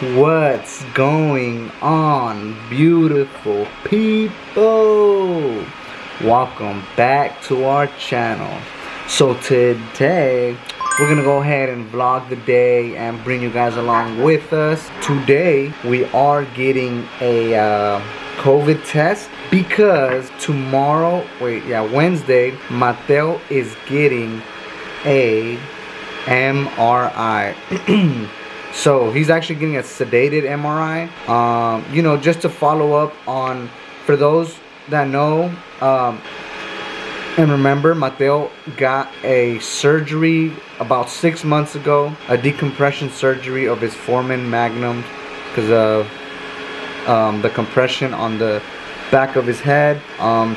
What's going on, beautiful people? Welcome back to our channel. So today, we're gonna go ahead and vlog the day and bring you guys along with us. Today, we are getting a uh, COVID test because tomorrow, wait, yeah, Wednesday, Mateo is getting a MRI. So he's actually getting a sedated MRI. Um, you know, just to follow up on, for those that know, um, and remember, Mateo got a surgery about six months ago, a decompression surgery of his foramen magnum because of um, the compression on the back of his head. Um,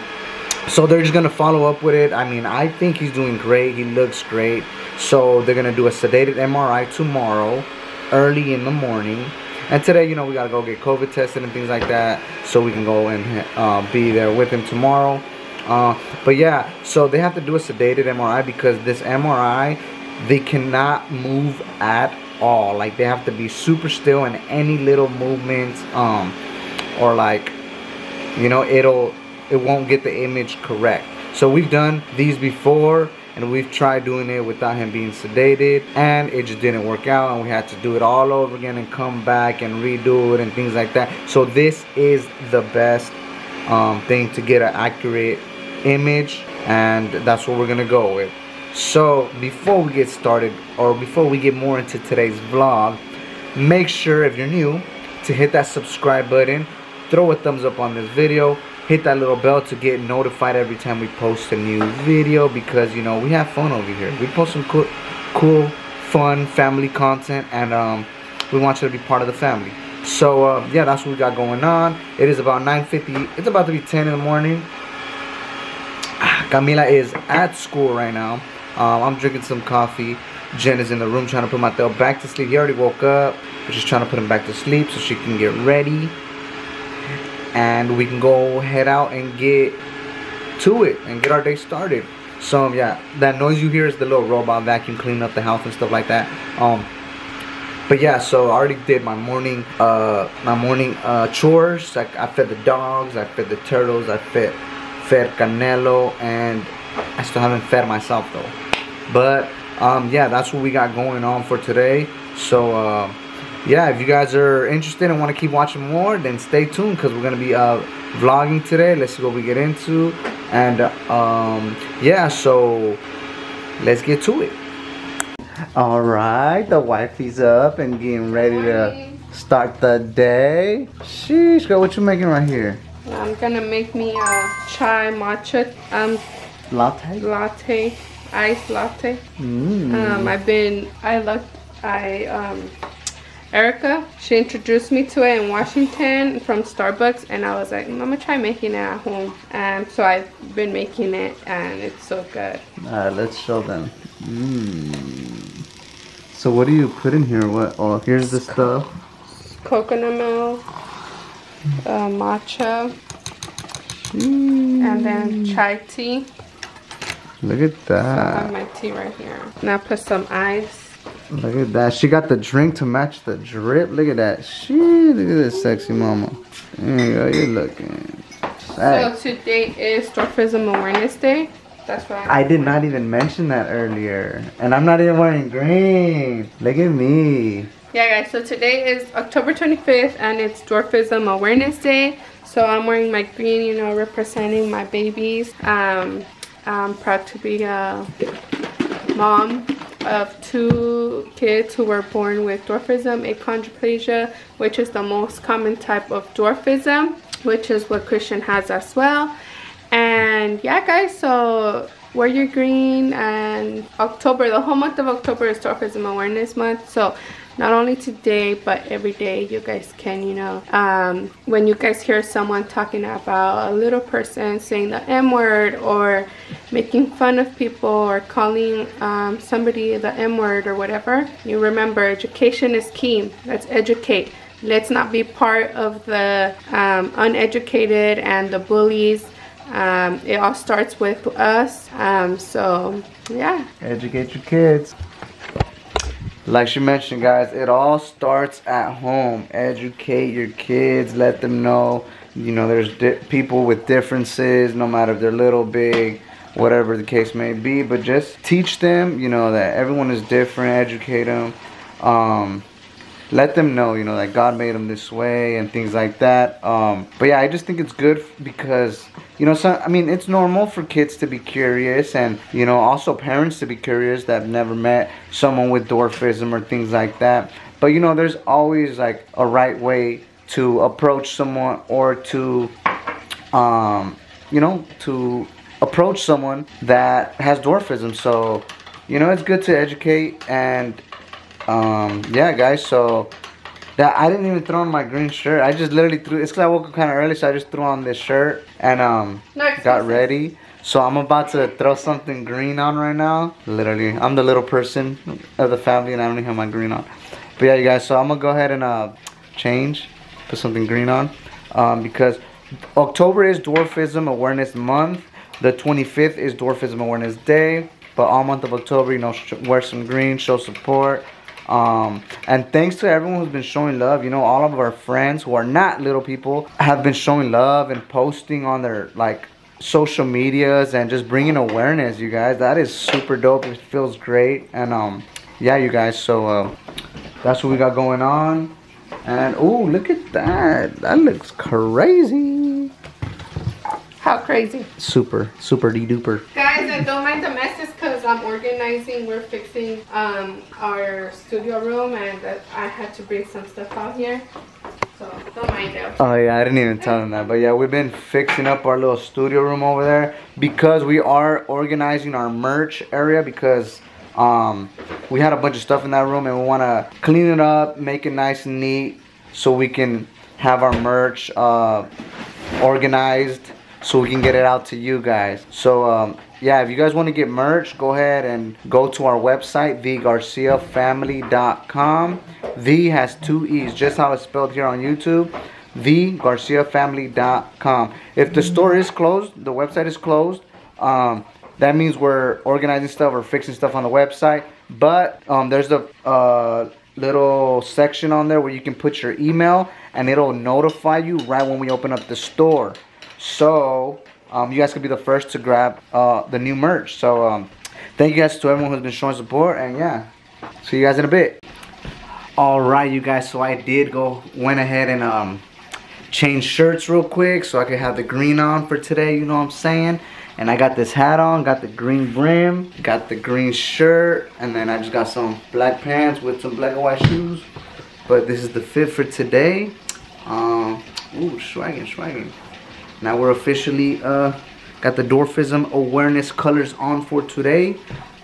so they're just gonna follow up with it. I mean, I think he's doing great. He looks great. So they're gonna do a sedated MRI tomorrow early in the morning. And today, you know, we gotta go get COVID tested and things like that, so we can go and uh, be there with him tomorrow. Uh, but yeah, so they have to do a sedated MRI because this MRI, they cannot move at all. Like they have to be super still, and any little movements, um, or like, you know, it'll it won't get the image correct. So we've done these before and we've tried doing it without him being sedated and it just didn't work out and we had to do it all over again and come back and redo it and things like that. So this is the best um, thing to get an accurate image and that's what we're gonna go with. So before we get started or before we get more into today's vlog make sure if you're new to hit that subscribe button. Throw a thumbs up on this video hit that little bell to get notified every time we post a new video because you know we have fun over here. We post some cool cool fun family content and um, we want you to be part of the family. So uh, yeah that's what we got going on. It is about 9:50. it's about to be 10 in the morning. Camila is at school right now. Um, I'm drinking some coffee. Jenn is in the room trying to put Mateo back to sleep. He already woke up. We're just trying to put him back to sleep so she can get ready and we can go head out and get to it and get our day started. So yeah that noise you hear is the little robot vacuum cleaning up the house and stuff like that. Um but yeah so i already did my morning uh my morning uh chores. Like i fed the dogs i fed the turtles i fed fed canelo and i still haven't fed myself though. But um yeah that's what we got going on for today. So uh yeah, if you guys are interested and want to keep watching more, then stay tuned because we're going to be uh, vlogging today. Let's see what we get into. And um, yeah, so let's get to it. All right, the wifey's up and getting ready to start the day. Sheesh, girl, what you making right here? I'm gonna make me a chai matcha um latte. Latte, ice latte. Mm. Um, I've been I looked I um Erica, she introduced me to it in Washington from Starbucks and I was like, I'm gonna try making it at home. And so I've been making it and it's so good. Alright, let's show them. Mm. So what do you put in here? What? Oh, here's the stuff. Coconut milk, uh, matcha, mm. and then chai tea. Look at that. So I have my tea right here. Now put some ice. Look at that. She got the drink to match the drip. Look at that. She look at this sexy mama. There you go. You're looking. So today is Dwarfism Awareness Day. That's right. I did not even mention that earlier. And I'm not even wearing green. Look at me. Yeah guys, so today is October 25th and it's Dwarfism Awareness Day. So I'm wearing my green, you know, representing my babies. Um, I'm proud to be a mom of two kids who were born with dwarfism, achondroplasia, which is the most common type of dwarfism, which is what Cristian has as well. And yeah, guys, so wear your green and October, the whole month of October is Dwarfism Awareness Month. So not only today but every day you guys can you know. Um, when you guys hear someone talking about a little person saying the m word or making fun of people or calling um, somebody the m word or whatever you remember education is key. Let's educate. Let's not be part of the um, uneducated and the bullies. Um, it all starts with us. Um, so yeah. Educate your kids like she mentioned, guys, it all starts at home. Educate your kids, let them know, you know, there's people with differences, no matter if they're little, big, whatever the case may be. But just teach them, you know, that everyone is different, educate them. Um, let them know, you know, that God made them this way and things like that. Um, but yeah, I just think it's good because, you know, some, I mean, it's normal for kids to be curious and, you know, also parents to be curious that have never met someone with dwarfism or things like that. But, you know, there's always like a right way to approach someone or to, um, you know, to approach someone that has dwarfism. So, you know, it's good to educate and um, yeah, guys. So that I didn't even throw on my green shirt. I just literally threw. It's because I woke up kind of early, so I just threw on this shirt and um got ready. So I'm about to throw something green on right now. Literally, I'm the little person of the family, and I don't even have my green on. But yeah, you guys. So I'm gonna go ahead and uh change, put something green on, um, because October is Dwarfism Awareness Month. The 25th is Dwarfism Awareness Day. But all month of October, you know, wear some green, show support. Um, and thanks to everyone who's been showing love. You know, all of our friends who are not little people have been showing love and posting on their like social medias and just bringing awareness. You guys, that is super dope. It feels great. And um, yeah, you guys. So uh, that's what we got going on. And oh, look at that. That looks crazy. How crazy? Super, super de duper. Guys, and don't mind the messes because I'm organizing. We're fixing um, our studio room and I had to bring some stuff out here. So don't mind them. Oh yeah, I didn't even tell them that. But yeah, we've been fixing up our little studio room over there because we are organizing our merch area because um, we had a bunch of stuff in that room and we want to clean it up, make it nice and neat so we can have our merch uh, organized so we can get it out to you guys. So um, yeah, if you guys want to get merch, go ahead and go to our website, theegarciafamily.com. The has two E's, just how it's spelled here on YouTube. Theegarciafamily.com. If the store is closed, the website is closed, um, that means we're organizing stuff or fixing stuff on the website. But um, there's a uh, little section on there where you can put your email and it'll notify you right when we open up the store. So um, you guys could be the first to grab uh, the new merch. So um, thank you guys to everyone who's been showing support. And yeah, see you guys in a bit. All right, you guys. So I did go, went ahead and um, change shirts real quick so I could have the green on for today. You know what I'm saying? And I got this hat on, got the green brim, got the green shirt, and then I just got some black pants with some black and white shoes. But this is the fit for today. Um, ooh, swagging, swagging. Now we're officially uh, got the dwarfism awareness colors on for today.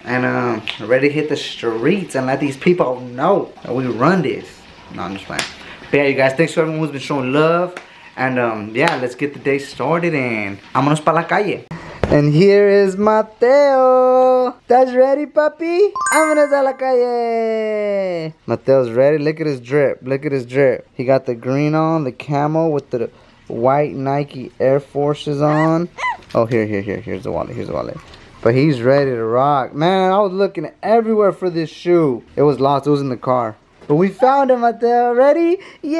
And uh, ready to hit the streets and let these people know that we run this. No, I'm just playing. But yeah, you guys, thanks to everyone who's been showing love. And um, yeah, let's get the day started and vámonos pa la calle. And here is Mateo. That's ready, puppy? Vámonos a la calle. Mateo's ready. Look at his drip. Look at his drip. He got the green on, the camo with the white Nike Air Forces on. Oh, here, here, here. Here's the wallet. Here's the wallet. But he's ready to rock. Man, I was looking everywhere for this shoe. It was lost. It was in the car. But we found him, out there Ready? Yay!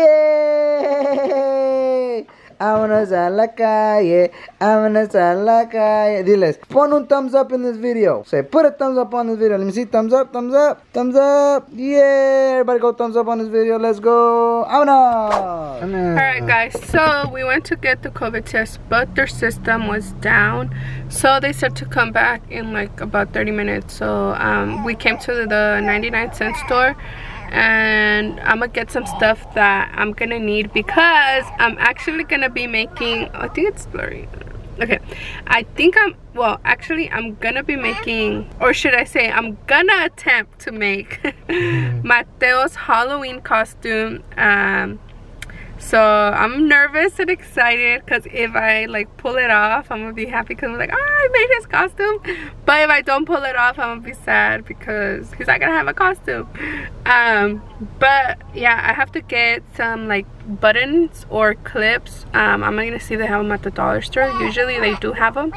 Vámonos a la calle. Vámonos a la calle. Diles, pon un thumbs up in this video. Say, put a thumbs up on this video. Let me see. Thumbs up, thumbs up, thumbs up. Yeah. Everybody go thumbs up on this video. Let's go. Vámonos. Alright, guys. So, we went to get the COVID test, but their system was down. So, they said to come back in like about 30 minutes. So, um, we came to the 99 cent store and I'm gonna get some stuff that I'm gonna need because I'm actually gonna be making I think it's blurry. Okay I think I'm well actually I'm gonna be making or should I say I'm gonna attempt to make Mateo's Halloween costume um, so i'm nervous and excited because if i like pull it off i'm gonna be happy because i'm like oh i made his costume. But if i don't pull it off i'm gonna be sad because he's not gonna have a costume. Um but yeah i have to get some like buttons or clips. Um i'm gonna see if they have them at the dollar store. Usually they do have them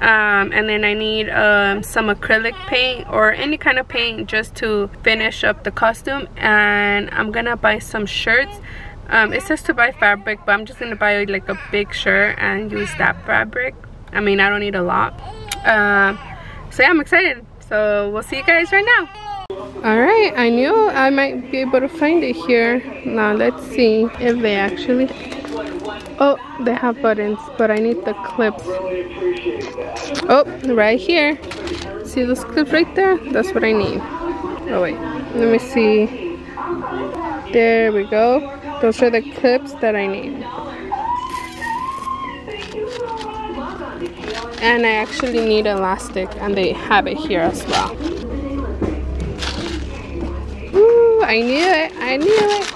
um, and then I need um, some acrylic paint or any kind of paint just to finish up the costume. And I'm gonna buy some shirts um, it says to buy fabric but I'm just gonna buy like a big shirt and use that fabric. I mean I don't need a lot. Uh, so yeah I'm excited. So we'll see you guys right now. All right i knew i might be able to find it here. Now let's see if they actually oh they have buttons but i need the clips. Oh right here. See those clips right there? That's what i need. Oh wait let me see. There we go those are the clips that i need and i actually need elastic and they have it here as well Ooh, I knew it. I knew it.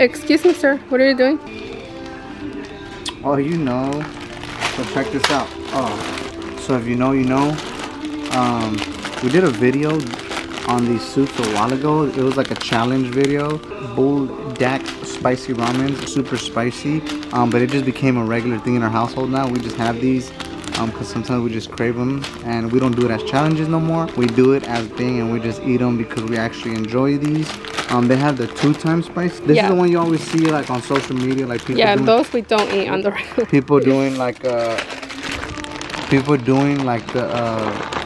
Excuse me, sir. What are you doing? Oh, you know. So check this out. Oh, so if you know, you know. Um, we did a video on these soups a while ago. It was like a challenge video. Bull Dak spicy ramen, super spicy. Um, but it just became a regular thing in our household now. We just have these because um, sometimes we just crave them and we don't do it as challenges no more we do it as thing and we just eat them because we actually enjoy these um, they have the two times spice this Yeah. is the one you always see like on social media like people Yeah, doing, those we don't eat on the regular. people doing like uh people doing like the uh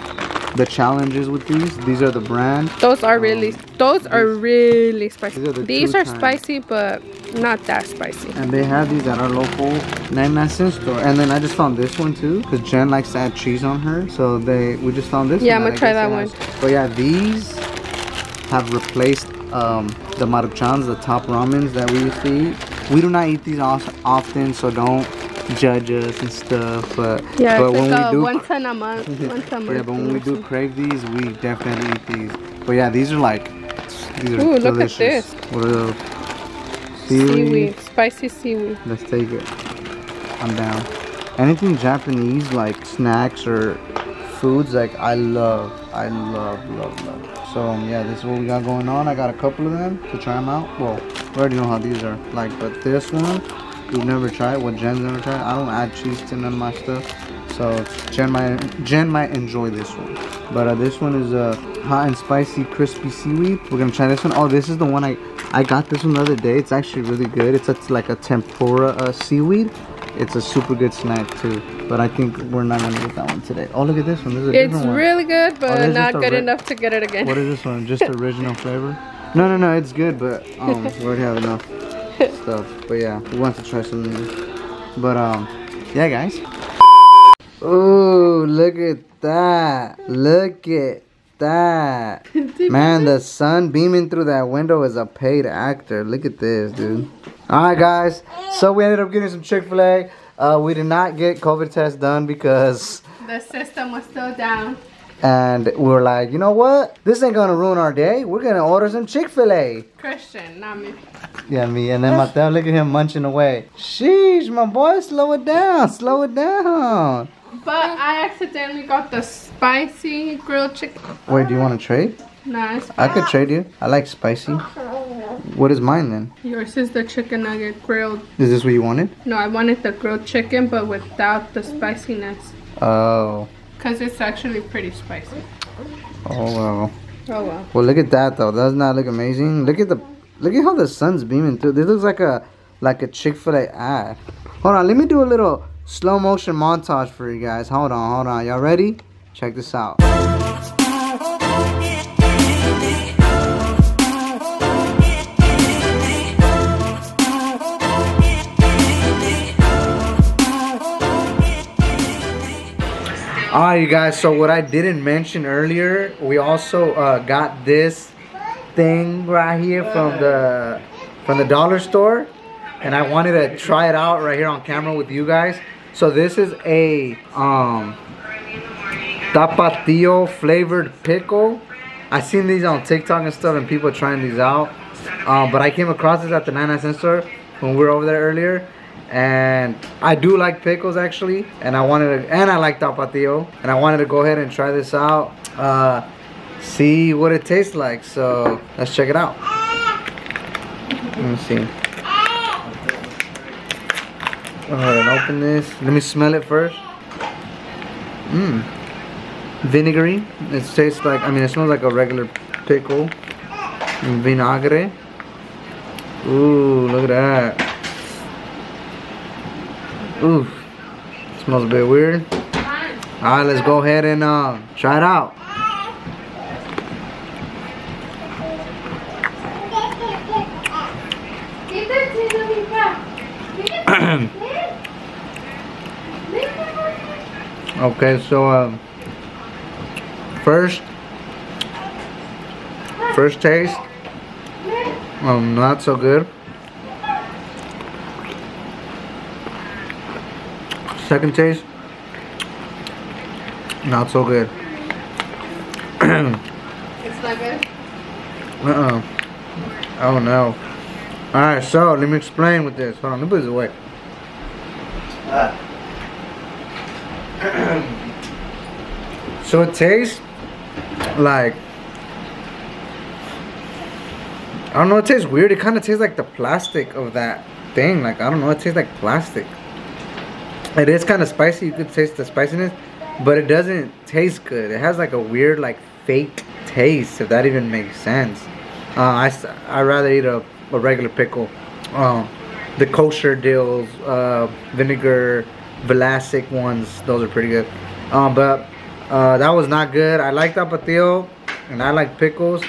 the challenges with these these are the brand Those are really, those are really spicy. These are the These are spicy, but not that spicy. and they have these at our local 99 cent store and then i just found this one too because jenn likes to add cheese on her so they we just found this Yeah, I'm gonna try that one. has- but yeah these have replaced um the maruchans the top ramens that we used to eat we do not eat these often so don't judge us and stuff but Yeah, but it's when like we a do once in a month. Once a month. yeah but when we do crave these we definitely eat these but yeah these are like these are Ooh, look at this. what are those something. Seaweed, spicy seaweed. Let's take it. I'm down. Anything Japanese like snacks or foods like I love. I love, love, love. So um, yeah, this is what we got going on. I got a couple of them to try them out. Well, we already know how these are like, but this one we've never tried. What Jenn's never tried. I don't add cheese to none of my stuff. So Jenn might Jenn might enjoy this one. But uh, this one is uh, hot and spicy crispy seaweed. We're gonna try this one. Oh, this is the one I I got this one the other day. It's actually really good. It's a, like a tempura uh, seaweed. It's a super good snack too. But I think we're not gonna get that one today. Oh, look at this one. This is a It's really good, but Oh, not good enough to get it again. What is this one? Just original flavor? No, no, no. It's good, but um, we already have enough stuff. But yeah, we want to try some new. But um, yeah, guys. Oh, look at that! Look at that! Man, the sun beaming through that window is a paid actor. Look at this, dude. All right, guys. So we ended up getting some Chick Fil A. Uh, we did not get COVID test done because the system was still down. And we were like, you know what? This ain't gonna ruin our day. We're gonna order some Chick Fil A. Cristian, not me. Yeah, me. And then Mateo, look at him munching away. Sheesh, my boy, slow it down, slow it down. But I accidentally got the spicy grilled chicken. Wait, do you want to trade? Nice. I could trade you. I like spicy. What is mine then? Yours is the chicken nugget grilled. Is this what you wanted? No, I wanted the grilled chicken, but without the spiciness. Oh, Because it's actually pretty spicy. oh wow. Oh wow. Well, look at that though. Doesn't that look amazing? Look at the, look at how the sun's beaming through. This looks like a, like a Chick Fil A ad. Hold on, let me do a little slow motion montage for you guys. Hold on, hold on. Y'all ready? Check this out. Alright, you guys. So what I didn't mention earlier, we also uh, got this thing right here from the from the dollar store, and I wanted to try it out right here on camera with you guys. So this is a um, tapatio flavored pickle. I seen these on TikTok and stuff, and people trying these out. Um, but I came across this at the 99 cent store when we were over there earlier. And I do like pickles actually, and I wanted to, and I like tapatio, and I wanted to go ahead and try this out, uh, see what it tastes like. So let's check it out. Let me see. Go ahead and open this. Let me smell it first. Mmm. Vinegary. It tastes like, I mean, it smells like a regular pickle. Vinagre. Ooh, look at that. Ooh. Smells a bit weird. Alright, let's go ahead and uh, try it out. okay, so um, first, first taste, um, not so good. Second taste, not so good. It's not good. Uh-uh. Oh no. Alright, so let me explain with this. Hold on, let me put this away. so it tastes like I don't know, it tastes weird. It kind of tastes like the plastic of that thing. Like, I don't know, it tastes like plastic. It is kind of spicy. You could taste the spiciness, but it doesn't taste good. It has like a weird, like fake taste, if that even makes sense. Uh, I I rather eat a, a regular pickle. Um, the kosher dills, uh, vinegar, Vlasic ones, those are pretty good. Um, but uh, that was not good. I like tapatio and I like pickles,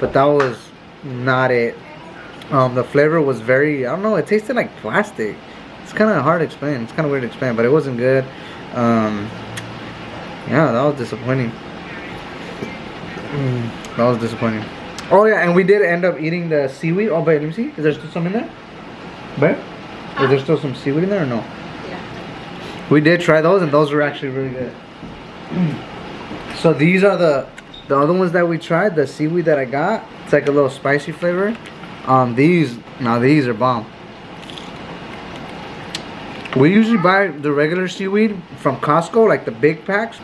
but that was not it. Um, the flavor was very, I don't know, it tasted like plastic. It's kind of hard to explain. It's kind of weird to explain, but it wasn't good. Um, yeah, that was disappointing. Mm, that was disappointing. Oh yeah, and we did end up eating the seaweed. Oh, wait, let me see. Is there still some in there? Babe? Is there still some seaweed in there or no? Yeah. We did try those, and those were actually really good. So these are the the other ones that we tried. The seaweed that I got. It's like a little spicy flavor. Um, these now these are bomb. We usually buy the regular seaweed from Costco, like the big packs.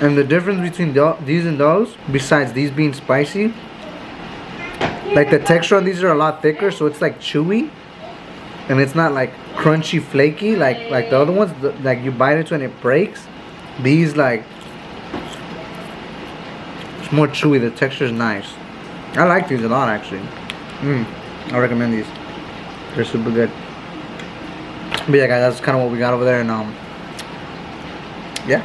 And the difference between tho- these and those, besides these being spicy, like the texture on these are a lot thicker, so it's like chewy, and it's not like crunchy, flaky like like the other ones. The, like you bite into and it breaks. These like it's more chewy. The texture is nice. I like these a lot actually. Mm, I recommend these. They're super good. But yeah, guys, that's kind of what we got over there, and um, yeah.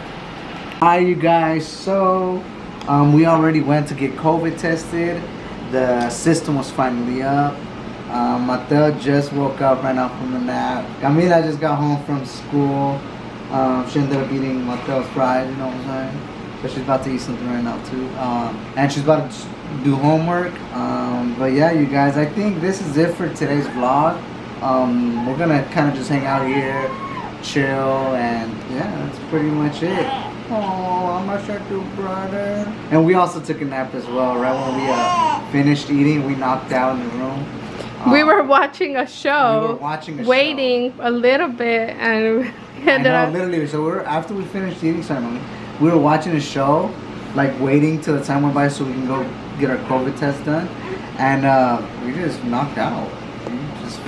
Hi, you guys. So, um, we already went to get COVID tested. The system was finally up. Um, Mateo just woke up right now from the nap. Camila just got home from school. Um, she ended up eating Mateo's fries, you know what I'm saying? So she's about to eat something right now too. Um, and she's about to do homework. Um, but yeah, you guys, I think this is it for today's vlog. Um, we're gonna kind of just hang out here, chill, and yeah, that's pretty much it. Oh, I'm not sure brother. And we also took a nap as well, right when we uh, finished eating, we knocked out in the room. we Um, were watching a show. we were watching a show. waiting a little bit, and we ended know, up. literally. So we're after we finished the eating ceremony, we were watching a show, like waiting till the time went by so we can go get our COVID test done, and uh, we just knocked out.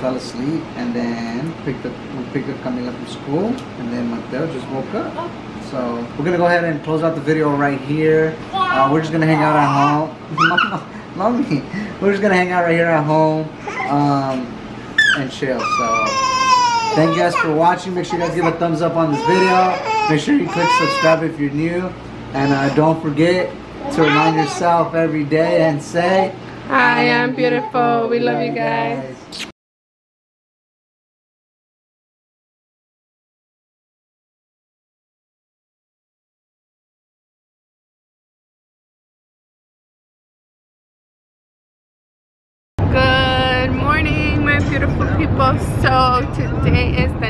Fell asleep, and then picked up we picked up Camila from school, and then Mateo just woke up. So we're gonna go ahead and close out the video right here. Uh, we're just gonna hang out at home. Mommy, we're just gonna hang out right here at home um, and chill. So. Thank you guys for watching. Make sure you guys give a thumbs up on this video. Make sure you click subscribe if you're new. And uh, don't forget to remind yourself every day and say, I am beautiful. We love you guys.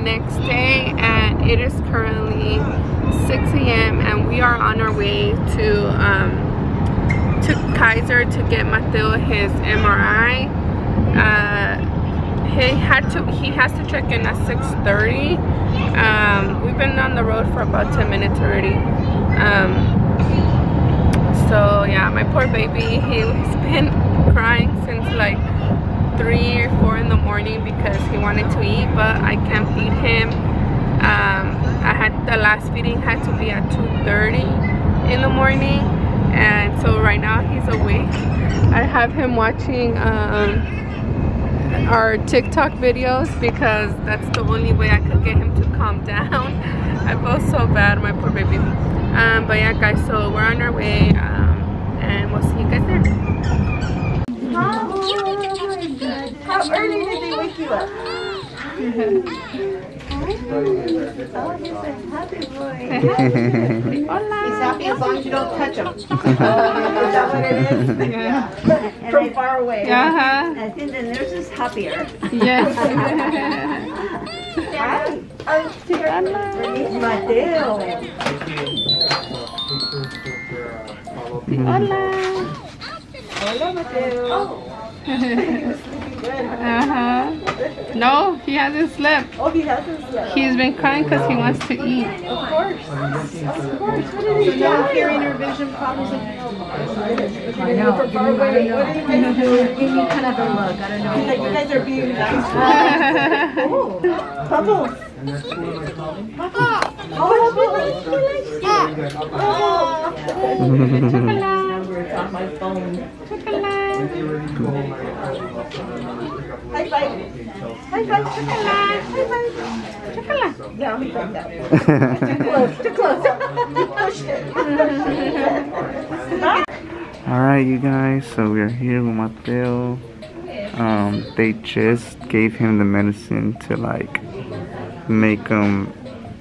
Next day, and it is currently 6 a.m. and we are on our way to um, to Kaiser to get Mateo his MRI. Uh, he had to he has to check in at 6:30. Um, we've been on the road for about 10 minutes already. Um, so yeah, my poor baby, he's been crying since like three or four in the morning because he wanted to eat, but I can't feed him. Um, I had the last feeding had to be at 2.30 in the morning. And so right now he's awake. I have him watching um, our TikTok videos because that's the only way I could get him to calm down. I feel so bad, my poor baby. Um, but yeah, guys, so we're on our way, um, and we'll see you guys there. How early did they wake you up? oh, he's a happy boy. He's happy as long as you don't touch him. oh, is that what it is? Yeah. From far away. Uh-huh. I think the nurse is happier. Yes. Hi. Oh, Mateo. Hola. Hola, Mateo. Uh-huh. No, he hasn't slept. Oh, he hasn't slept. He's been crying because he wants to eat. Of course. Of course. What did he do? Now hearing her vision problems. I know. From far away. What are you guys doing? Give me kind of a look. I don't know. He's like, you guys are being nice. Oh, Bubbles. Oh, Bubbles. He on my phone. Too close. You it. Alright, you guys, so we're here with Mateo. Um, they just gave him the medicine to like make him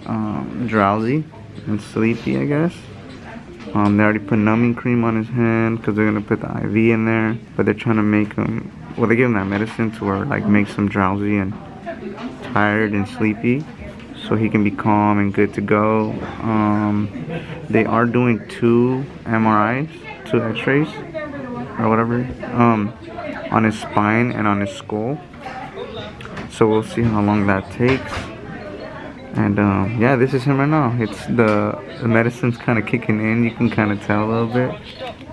um, drowsy and sleepy, I guess. Um, they already put numbing cream on his hand because they're gonna put the IV in there, but they're trying to make him. Well, they give him that medicine to where like makes him drowsy and tired and sleepy, so he can be calm and good to go. Um, they are doing two MRIs, two X-rays, or whatever, um, on his spine and on his skull. So we'll see how long that takes. And um, yeah, this is him right now. It's the the medicine's kind of kicking in. You can kind of tell a little bit,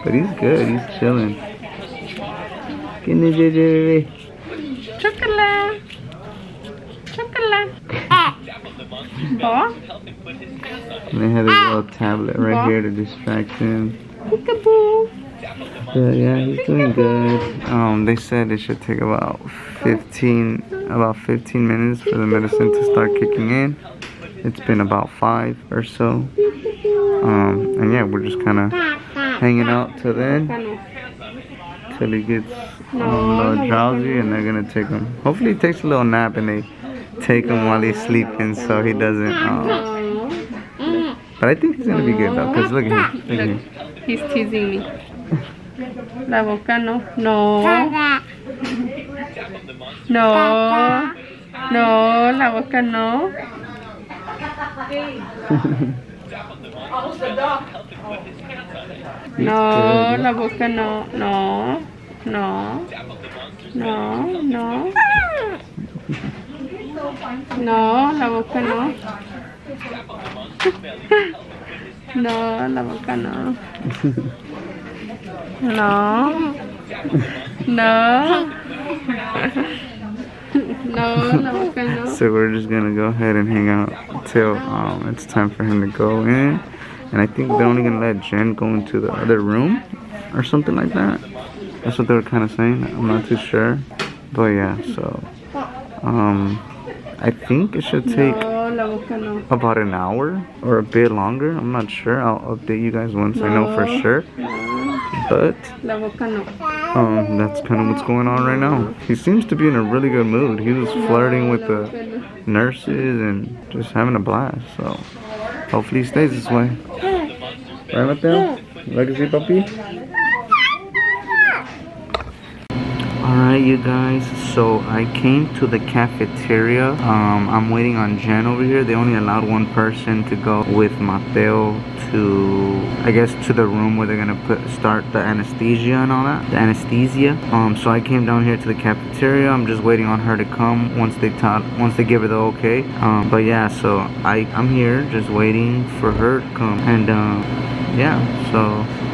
but he's good. He's chilling. Get in there, JJ. Chocolate. Chocolate. Ah. Oh, And they have his little tablet right here to distract him. peekaboo. But yeah, he's doing good. Um, they said it should take about 15, about 15 minutes for the medicine to start kicking in. It's been about five or so. Um, and yeah, we're just kind of hanging out till then, till he gets a little drowsy, and they're gonna take him. Hopefully, he takes a little nap, and they take him while he's sleeping, so he doesn't. Um, but I think he's gonna be good though, cause look at him. Look at him. He's teasing me. La boca no. No. No. No, la boca no. No, la boca no. No. No. No, no. No, la boca no. No, la boca no. No. No. No, la boca no. So we're just gonna go ahead and hang out till um, it's time for him to go in. And I think they're only gonna let Jenn go into the other room or something like that. That's what they were kind of saying. I'm not too sure, but yeah. So um, I think it should take No, no. about an hour or a bit longer. I'm not sure. I'll update you guys once I know for sure. But La boca no. um, that's kind of what's going on right now. He seems to be in a really good mood. He was flirting with the nurses and just having a blast. So hopefully he stays this way. Right, Mateo? Legacy puppy? Alright you guys, so I came to the cafeteria. Um, I'm waiting on Jenn over here. They only allowed one person to go with Mateo to, I guess, to the room where they're gonna put start the anesthesia and all that. The anesthesia. Um, so I came down here to the cafeteria. I'm just waiting on her to come once they taught, once they give her the okay. Um, but yeah, so I I'm here just waiting for her to come. And um, yeah, so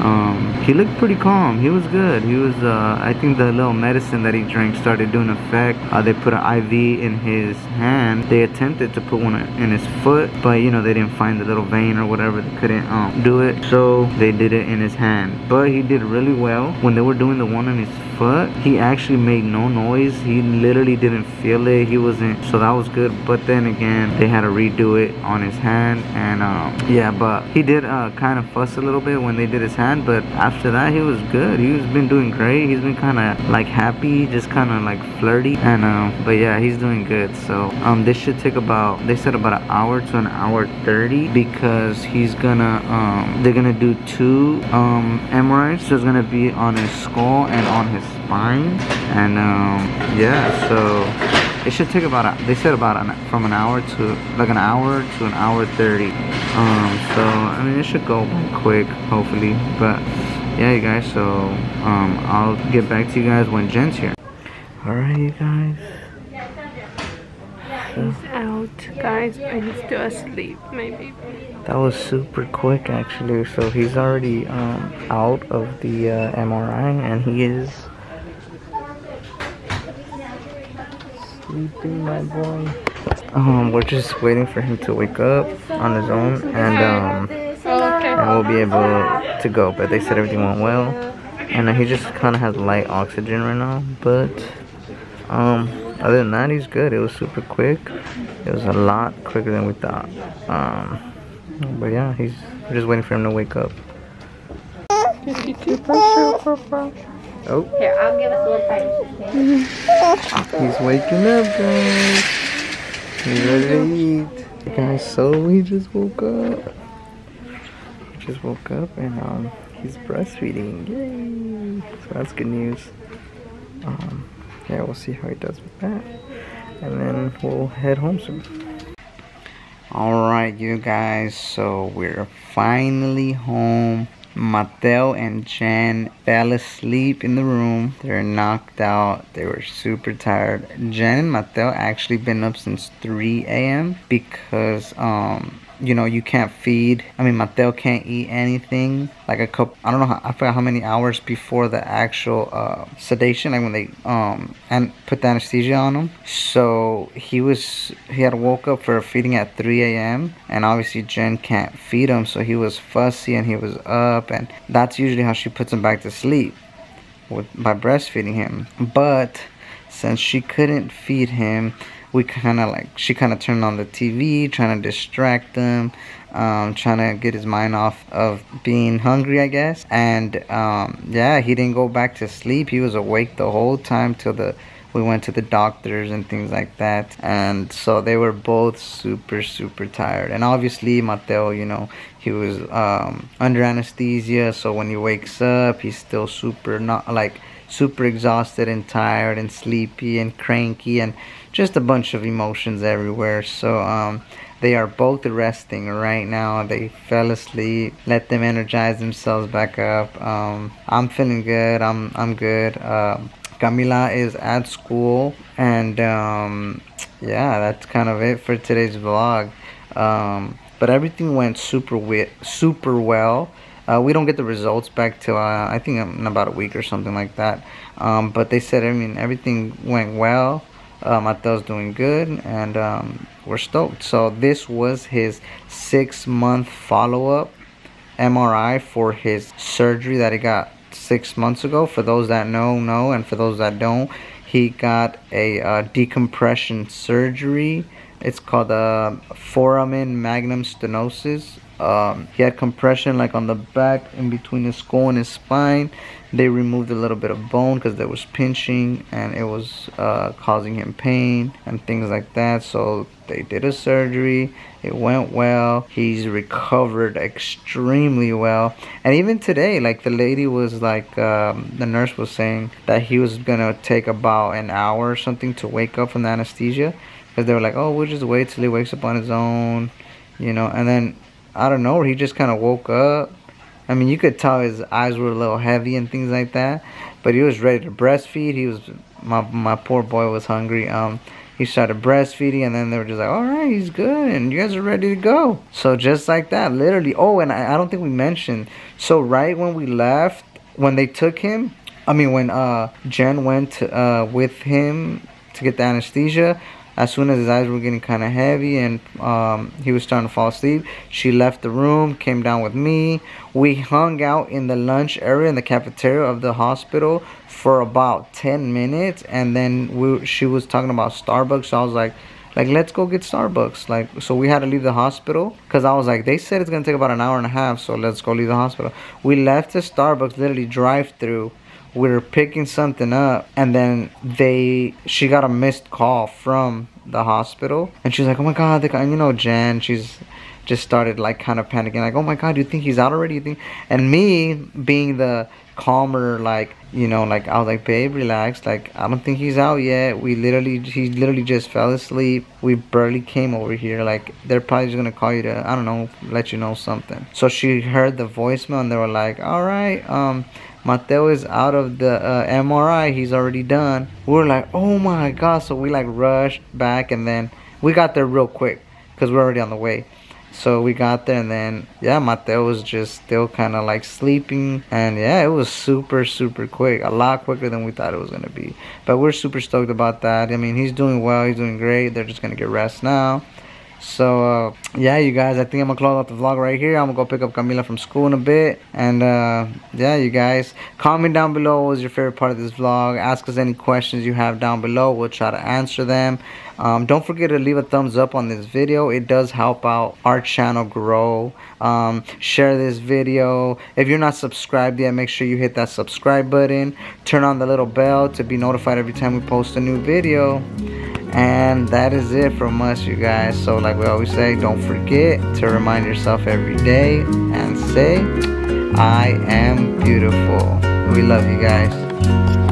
Um, he looked pretty calm. He was good. He was, uh, I think the little medicine that he drank started doing effect. Uh, they put an IV in his hand. They attempted to put one in his foot, but you know, they didn't find the little vein or whatever. They couldn't um, do it. So they did it in his hand. But he did really well. When they were doing the one on his foot, he actually made no noise. He literally didn't feel it. He wasn't, so that was good. But then again, they had to redo it on his hand. And um, yeah, but he did uh, kind of fuss a little bit when they did his hand. But after that, he was good. He's been doing great. He's been kind of like happy, just kind of like flirty. And um, but yeah, he's doing good. So um, this should take about, they said about an hour to an hour 30 because he's gonna, um, they're gonna do two um, MRIs. So it's gonna be on his skull and on his spine. And um, yeah, so it should take about a, they said about an, from an hour to like an hour to an hour 30 um so i mean it should go quick hopefully. But yeah you guys so um i'll get back to you guys when jenn's here. All right you guys. He's out, guys, but he's still asleep, maybe. that was super quick actually. So he's already um out of the uh, mri and he is sleeping my boy um we're just waiting for him to wake up on his own and um and we'll be able to go. But they said everything went well, and uh, he just kind of has light oxygen right now. But um, other than that, he's good. It was super quick. It was a lot quicker than we thought. Um, but yeah, he's we're just waiting for him to wake up. Oh, Here, I'll give us a little bite. he's waking up, guys. He's ready to eat. Guys, so we just woke up. He just woke up and um, he's breastfeeding. Yay! So that's good news. Um, yeah, we'll see how he does with that. And then we'll head home soon. Alright, you guys, so we're finally home. Mateo and Jenn fell asleep in the room. They're knocked out. They were super tired. Jenn and Mateo actually been up since 3 a.m. because um you know you can't feed. I mean Mateo can't eat anything like a couple. I don't know. How, I forgot how many hours before the actual uh, sedation, like when they um and put the anesthesia on him. So he was he had woke up for feeding at 3 a.m. and obviously Jenn can't feed him, so he was fussy and he was up, and that's usually how she puts him back to sleep with by breastfeeding him. But since she couldn't feed him, we kind of like she kind of turned on the TV, trying to distract them, um, trying to get his mind off of being hungry, I guess. And um, yeah, he didn't go back to sleep. He was awake the whole time till the we went to the doctors and things like that. And so they were both super super tired. And obviously Mateo, you know, he was um, under anesthesia, so when he wakes up, he's still super not like super exhausted and tired and sleepy and cranky and just a bunch of emotions everywhere. So um, they are both resting right now. They fell asleep. Let them energize themselves back up. Um, I'm feeling good. I'm I'm good. Um Camila is at school, and um, yeah, that's kind of it for today's vlog. Um, but everything went super super well. Uh, we don't get the results back till uh, I think in about a week or something like that. Um, but they said I mean everything went well. Uh, Mateo's doing good, and um, we're stoked. So this was his six month follow up MRI for his surgery that he got six months ago. For those that know, know, and for those that don't, he got a uh, decompression surgery. It's called a foramen magnum stenosis. Um, he had compression like on the back in between his skull and his spine. They removed a little bit of bone because there was pinching and it was uh, causing him pain and things like that. So they did a surgery. It went well. He's recovered extremely well. And even today, like the lady was like, um, the nurse was saying that he was gonna take about an hour or something to wake up from the anesthesia. Because they were like, oh, we'll just wait till he wakes up on his own, you know. And then I don't know, he just kind of woke up. I mean, you could tell his eyes were a little heavy and things like that. But he was ready to breastfeed. He was my my poor boy was hungry. Um, he started breastfeeding and then they were just like all right he's good and you guys are ready to go so just like that literally oh and i, I don't think we mentioned so right when we left when they took him i mean when uh jenn went uh with him to get the anesthesia as soon as his eyes were getting kind of heavy and um, he was starting to fall asleep, she left the room, came down with me. We hung out in the lunch area in the cafeteria of the hospital for about 10 minutes and then we, she was talking about Starbucks. So I was like, like let's go get starbucks like so we had to leave the hospital because i was like they said it's gonna take about an hour and a half so let's go leave the hospital we left the starbucks literally drive through we were picking something up and then they she got a missed call from the hospital and she's like oh my god you know jenn she's just started like kind of panicking like oh my god do you think he's out already? You think and me being the calmer like you know like i was like babe relax like i don't think he's out yet. We literally he literally just fell asleep. We barely came over here like they're probably just gonna call you to i don't know let you know something. So she heard the voicemail and they were like all right um Mateo is out of the uh, MRI. He's already done. We're like, oh my god. So we like rushed back and then we got there real quick because we're already on the way. So we got there and then, yeah, Mateo was just still kind of like sleeping. And yeah, it was super, super quick. A lot quicker than we thought it was going to be. But we're super stoked about that. I mean, he's doing well. He's doing great. They're just going to get rest now. So, uh, yeah, you guys, I think I'm to close out the vlog right here. I'm to go pick up Camila from school in a bit. And, uh, yeah, you guys, comment down below what was your favorite part of this vlog. Ask us any questions you have down below. We'll try to answer them. Um, don't forget to leave a thumbs up on this video. It does help out our channel grow. Um, share this video. If you're not subscribed yet, make sure you hit that subscribe button. Turn on the little bell to be notified every time we post a new video and that is it from us you guys. So like we always say don't forget to remind yourself every day and say i am beautiful. We love you guys